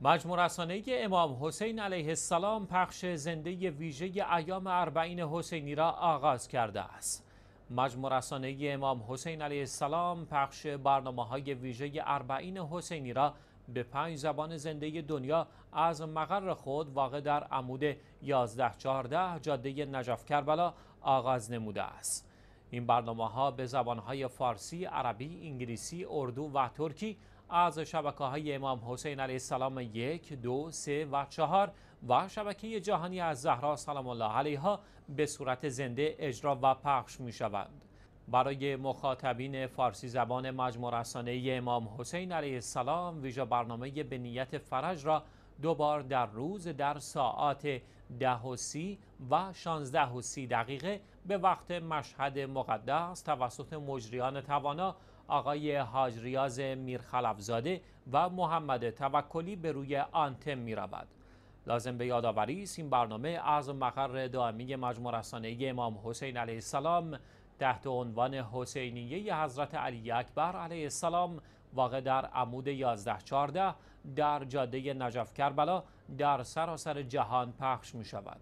مجموع رسانه امام حسین علیه السلام پخش زنده ویژه ایام اربعین حسینی را آغاز کرده است. مجموع رسانه امام حسین علیه السلام پخش برنامه های ویژه اربعین حسینی را به پنج زبان زنده دنیا از مقر خود واقع در عمود 1114 جاده نجف کربلا آغاز نموده است. این برنامه ها به زبان های فارسی، عربی، انگلیسی، اردو و ترکی از شبکه های امام حسین علیه السلام یک، دو، سه و چهار و شبکه جهانی از زهرا سلام الله علیها به صورت زنده اجرا و پخش می شوند. برای مخاطبین فارسی زبان مجموع رسانه امام حسین علیه السلام ویژه برنامه به نیت فرج را دو بار در روز در ساعات ده و سی و شانزده و سی دقیقه به وقت مشهد مقدس توسط مجریان توانا آقای حاج ریاض میرخلفزاده و محمد توکلی به روی آنتم می رود. لازم به یادآوری است این برنامه از مقر دائمی مجموع رسانه امام حسین علیه السلام تحت عنوان حسینیه حضرت علی اکبر علیه السلام واقع در عمود 1114 در جاده نجف کربلا در سراسر جهان پخش می شود.